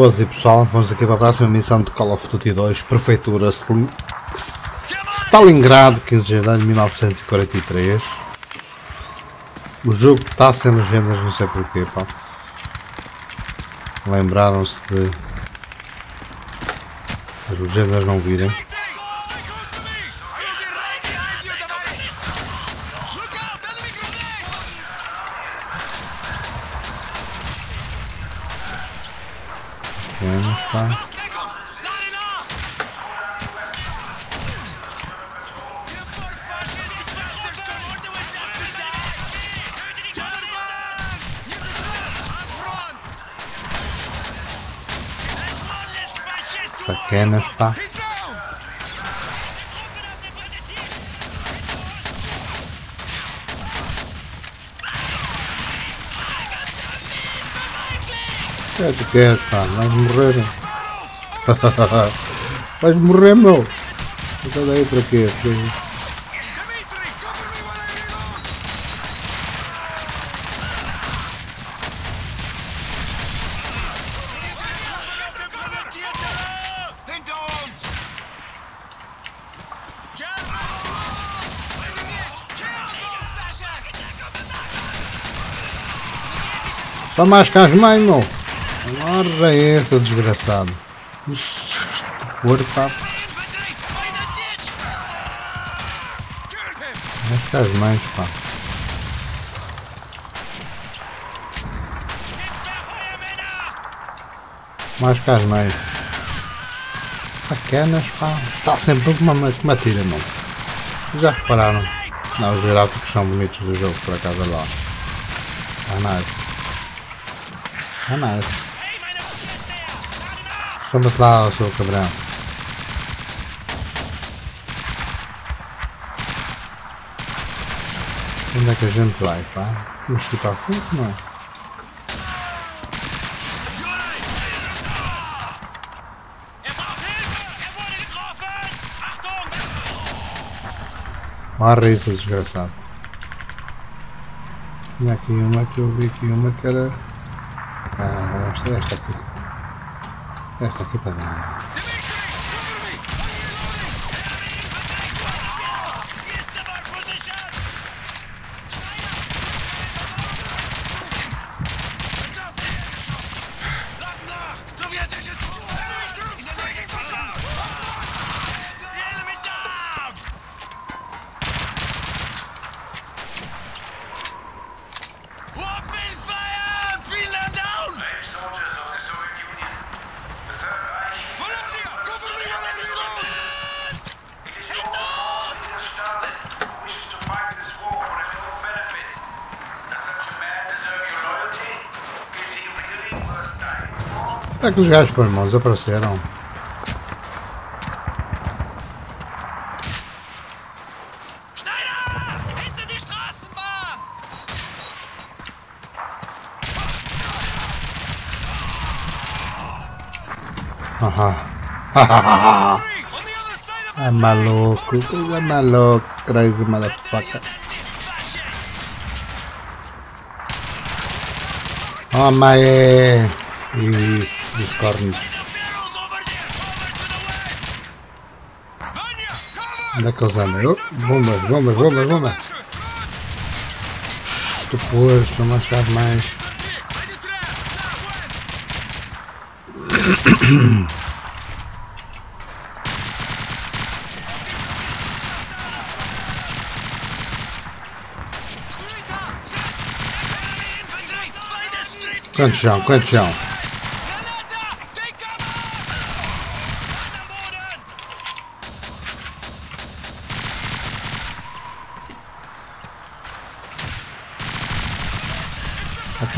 Boas e pessoal, vamos aqui para a próxima missão de Call of Duty 2, Prefeitura Stalingrado, 15 de janeiro de 1943. O jogo está sem legendas, não sei porquê. Lembraram-se de as legendas não virem. Vamos, pá. Sacanas, pá. O que é que queres, pá? Vais morrer. Vais morrer, meu. Então daí para quê? Só mais mais, meu. Ora é essa, desgraçado. Porco, pá. Mais mais, pá. Mais mais. Sacanas, pá. Está sempre com uma, uma tira, não. Já repararam? Não, os gráficos são bonitos do jogo, por acaso, lá. Ah, nice. Ah, nice. Vamos lá, seu cabrão. Onde é que a gente vai, pá? Temos que ir para a frente, não é? Morre isso, desgraçado. Tinha aqui uma que eu vi aqui, uma que era Ah, esta, esta aqui. Esta aqui também. Será que os gajos foram mal? Desapareceram? Haha. é maluco, é maluco, crazy motherfucker. Oh, my. Isso Бескарный. Наказанный. Оп, бомба, бомба, бомба, бомба. Тупое, что нас обманешь. Кончал, кончал.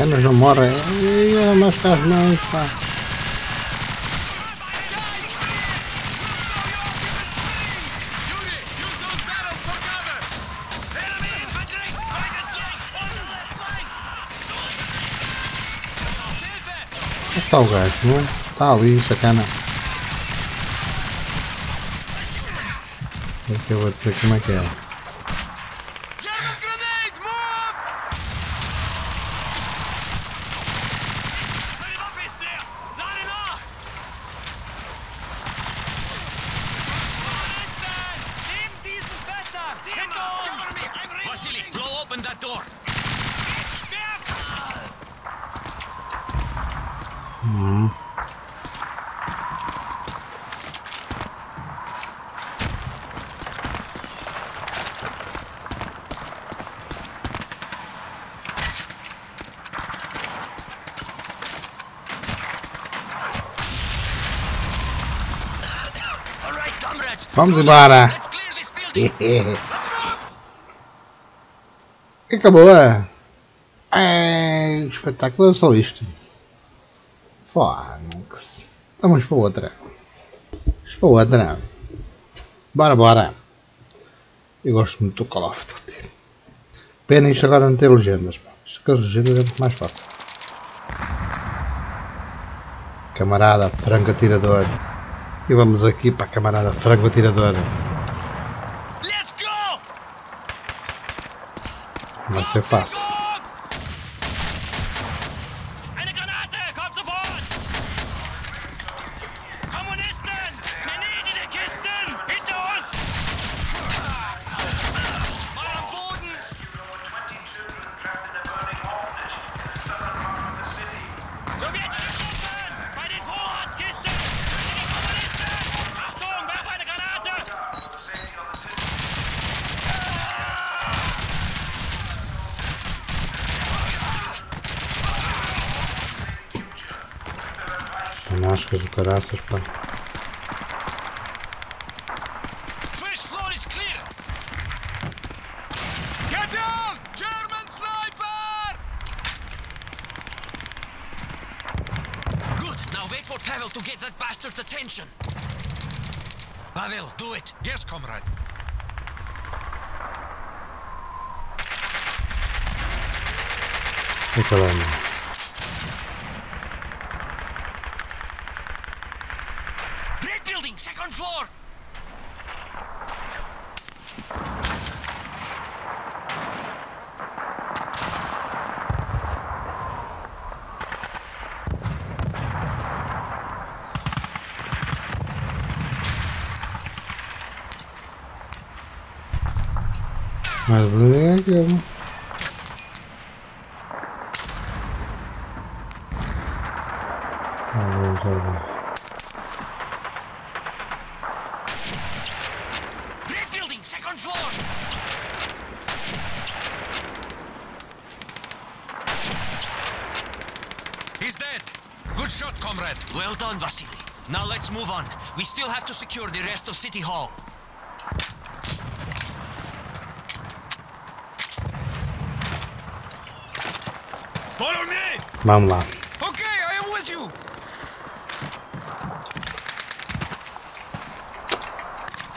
Apenas não morre. E é mais que as mãos, pá. está o gajo, não? Está ali, sacana. É que eu vou dizer como é que é. Vamos embora. Move. Acabou, é? É, espetáculo só isto. Fox. Vamos para outra. Vamos para outra. Bora, bora. Eu gosto muito do Call of Duty. Pena isto agora não ter legendas. com as legendas é muito mais fácil. Camarada franco atirador. E vamos aqui para a camarada franco atirador. Let's go. Vai ser fácil. Good. Now wait for Pavel to get that bastard's attention. Pavel, do it. Yes, comrade. E building, second floor! Mas vou ligar aqui, comrade. Well done, Vasily. Now let's move on. We still have to secure the rest of City Hall. Follow me! Vamos lá. Okay, I am with you.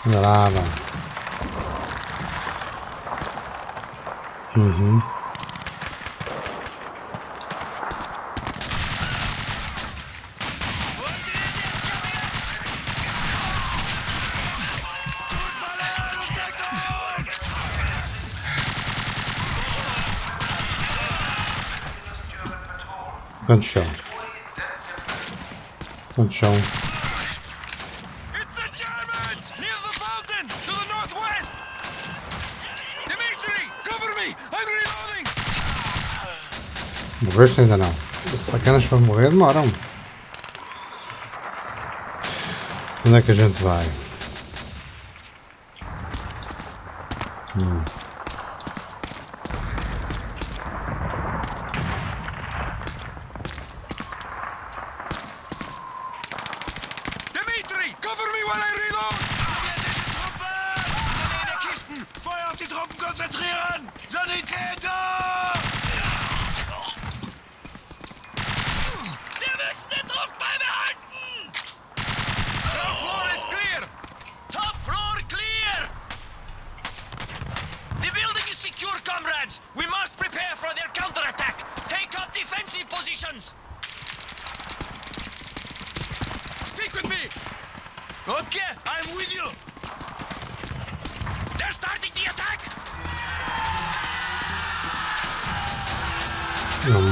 Anda lá, vai. Cover me! I'm reloading! Morreste ainda não. Os sacanas para morrer demoram. Onde é que a gente vai? Hum.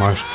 Não mais.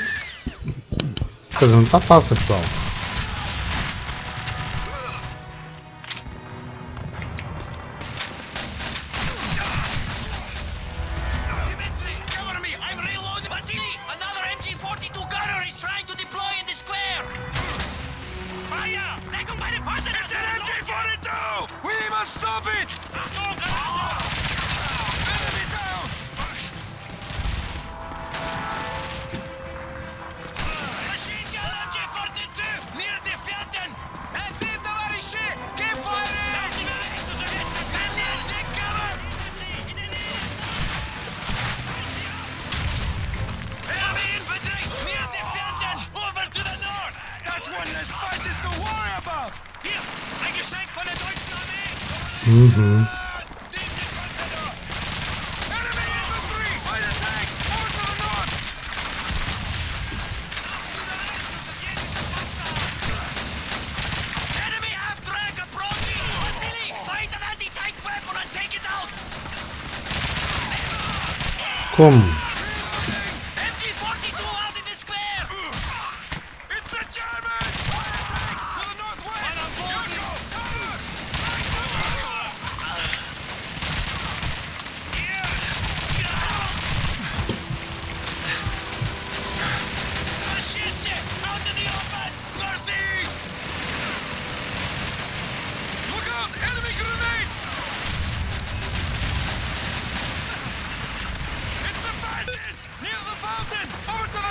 coisa não tá fácil, pessoal. Mm-hmm. Come. Near the fountain! Over to the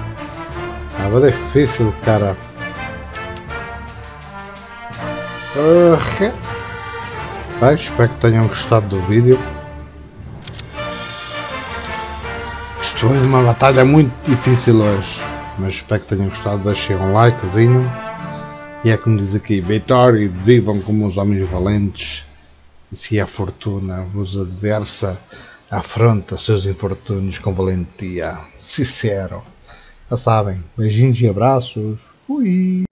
estava difícil, cara. Uh, bem, espero que tenham gostado do vídeo. Isto foi uma batalha muito difícil hoje, mas espero que tenham gostado. Deixem um likezinho. E é como diz aqui, vitória, vivam como os homens valentes. E se a fortuna vos adversa, afronta seus infortúnios com valentia. Sincero. Já sabem, beijinhos e abraços. Fui!